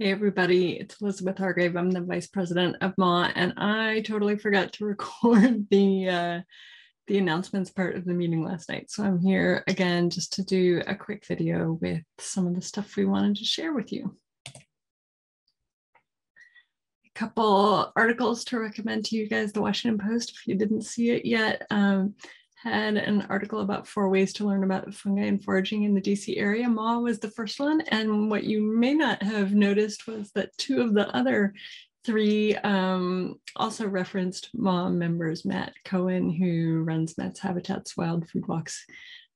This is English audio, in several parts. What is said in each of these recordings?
Hey everybody, it's Elizabeth Hargrave. I'm the vice president of MAW, and I totally forgot to record the uh, the announcements part of the meeting last night. So I'm here again just to do a quick video with some of the stuff we wanted to share with you. A couple articles to recommend to you guys. The Washington Post, if you didn't see it yet, um, had an article about four ways to learn about fungi and foraging in the DC area. MAW was the first one. And what you may not have noticed was that two of the other three um, also referenced MAW members. Matt Cohen, who runs Matt's Habitats Wild Food Walks,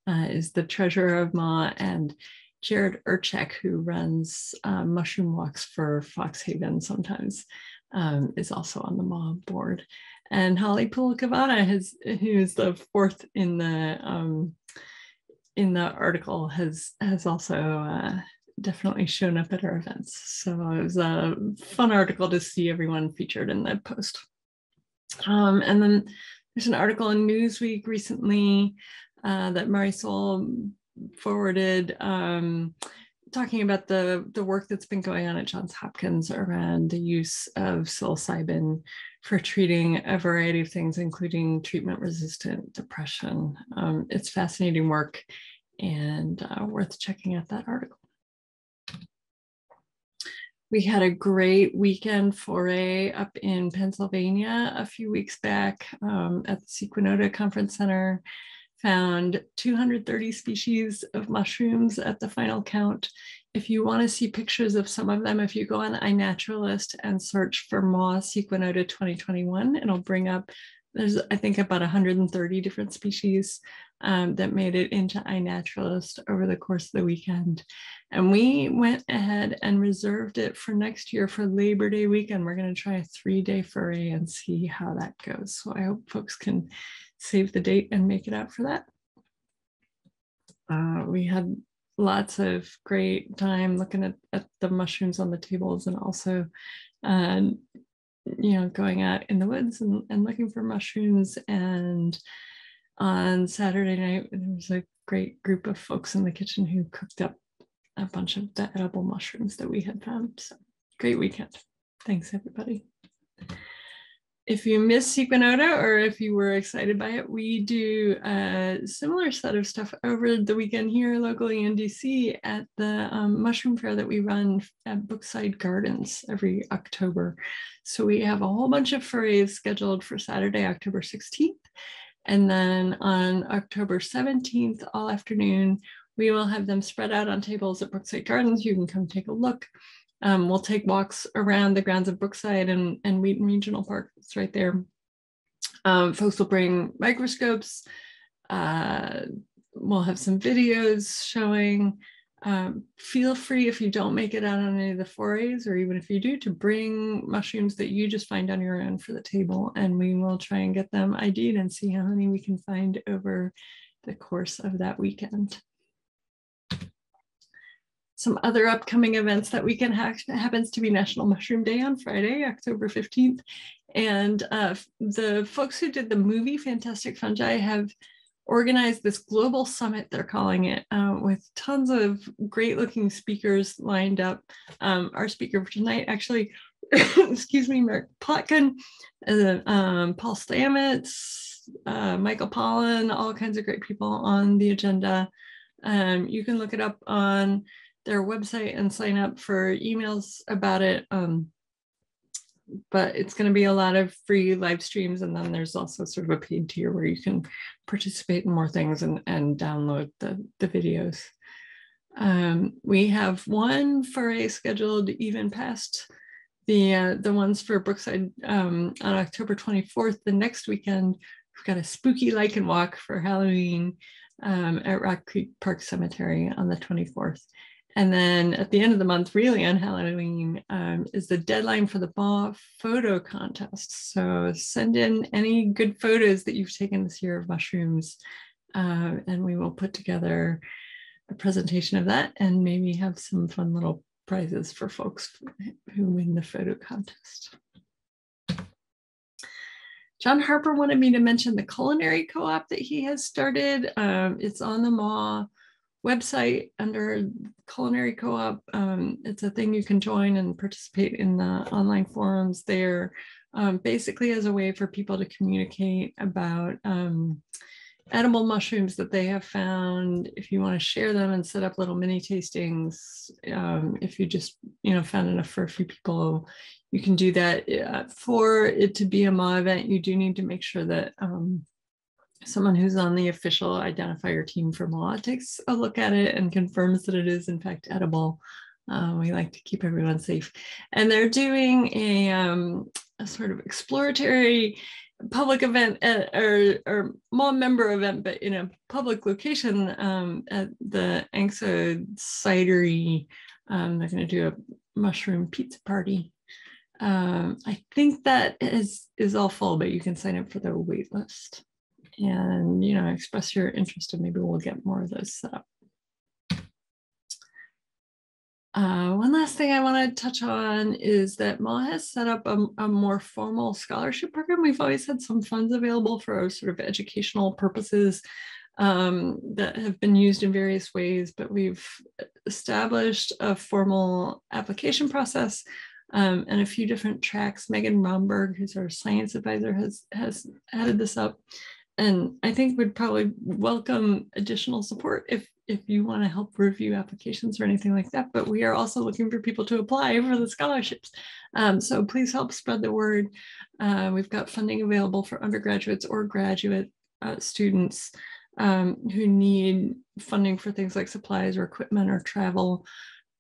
uh, is the treasurer of MAW, and Jared Urchek, who runs uh, mushroom walks for Fox Haven sometimes, um, is also on the MAW board and Holly Pulakavana has who's the fourth in the um, in the article has has also uh, definitely shown up at our events. So it was a fun article to see everyone featured in the post. Um, and then there's an article in Newsweek recently uh, that Marisol forwarded um, talking about the, the work that's been going on at Johns Hopkins around the use of psilocybin for treating a variety of things, including treatment resistant depression. Um, it's fascinating work and uh, worth checking out that article. We had a great weekend foray up in Pennsylvania a few weeks back um, at the Sequanota Conference Center found 230 species of mushrooms at the final count. If you want to see pictures of some of them, if you go on iNaturalist and search for MAW Sequanota 2021, it'll bring up, there's I think about 130 different species um, that made it into iNaturalist over the course of the weekend. And we went ahead and reserved it for next year for Labor Day weekend. We're going to try a three day foray and see how that goes. So I hope folks can save the date and make it out for that. Uh, we had lots of great time looking at, at the mushrooms on the tables and also uh, you know going out in the woods and, and looking for mushrooms. And on saturday night there was a great group of folks in the kitchen who cooked up a bunch of the edible mushrooms that we had found. So great weekend. Thanks everybody if you missed Sequanota or if you were excited by it, we do a similar set of stuff over the weekend here locally in DC at the um, mushroom fair that we run at Brookside Gardens every October. So we have a whole bunch of forays scheduled for Saturday, October 16th. And then on October 17th, all afternoon, we will have them spread out on tables at Brookside Gardens. You can come take a look. Um, we'll take walks around the grounds of Brookside and, and Wheaton Regional Park. It's right there. Um, folks will bring microscopes. Uh, we'll have some videos showing. Um, feel free if you don't make it out on any of the forays, or even if you do, to bring mushrooms that you just find on your own for the table, and we will try and get them ID'd and see how many we can find over the course of that weekend some other upcoming events that weekend ha happens to be National Mushroom Day on Friday, October 15th. And uh, the folks who did the movie Fantastic Fungi have organized this global summit, they're calling it, uh, with tons of great looking speakers lined up. Um, our speaker for tonight, actually, excuse me, Mark Plotkin, uh, um, Paul Stamets, uh, Michael Pollan, all kinds of great people on the agenda. Um, you can look it up on their website and sign up for emails about it. Um, but it's going to be a lot of free live streams. And then there's also sort of a paid tier where you can participate in more things and, and download the, the videos. Um, we have one foray scheduled even past the, uh, the ones for Brookside um, on October 24th, the next weekend. We've got a spooky lichen walk for Halloween um, at Rock Creek Park Cemetery on the 24th. And then at the end of the month, really on Halloween, um, is the deadline for the MAW photo contest. So send in any good photos that you've taken this year of mushrooms, uh, and we will put together a presentation of that and maybe have some fun little prizes for folks who win the photo contest. John Harper wanted me to mention the culinary co-op that he has started. Um, it's on the MAW website under Culinary Co-op. Um, it's a thing you can join and participate in the online forums there, um, basically as a way for people to communicate about um, edible mushrooms that they have found. If you want to share them and set up little mini tastings, um, if you just you know found enough for a few people, you can do that. Uh, for it to be a MAW event, you do need to make sure that um, someone who's on the official identifier team for MAW takes a look at it and confirms that it is in fact edible. Uh, we like to keep everyone safe. And they're doing a, um, a sort of exploratory public event at, or, or MAW member event, but in a public location um, at the Anxo Cidery. Um, they're going to do a mushroom pizza party. Um, I think that is, is all full, but you can sign up for the wait list and you know express your interest and maybe we'll get more of those set up. Uh, one last thing I want to touch on is that MAW has set up a, a, more formal scholarship program. We've always had some funds available for sort of educational purposes um, that have been used in various ways, but we've established a formal application process um, and a few different tracks. Megan Romberg, who's our science advisor, has, has headed this up and I think we'd probably welcome additional support if if you want to help review applications or anything like that. But we are also looking for people to apply for the scholarships. Um, so please help spread the word. Uh, we've got funding available for undergraduates or graduate uh, students um, who need funding for things like supplies or equipment or travel,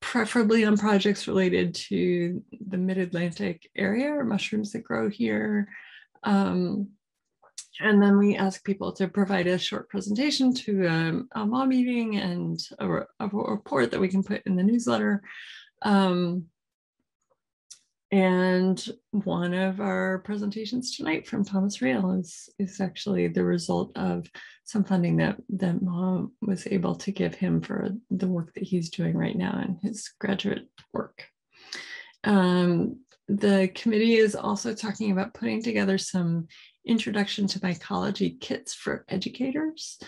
preferably on projects related to the mid-Atlantic area or mushrooms that grow here. Um, and then we ask people to provide a short presentation to um, a, MAW meeting and a, a, report that we can put in the newsletter. Um, and one of our presentations tonight from Thomas Rail is, is actually the result of some funding that, that MAW was able to give him for the work that he's doing right now in his graduate work. Um, the committee is also talking about putting together some introduction to mycology kits for educators.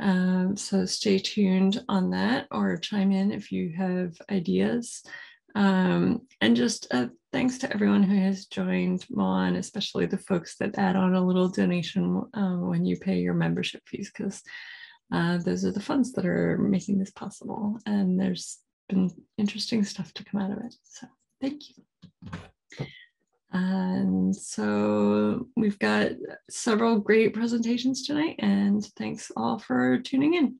Um, so stay tuned on that or chime in if you have ideas. Um, and just uh, thanks to everyone who has joined MAW, especially the folks that add on a little donation uh, when you pay your membership fees, because uh, those are the funds that are making this possible. And there's been interesting stuff to come out of it. So thank you. And so we've got several great presentations tonight and thanks all for tuning in.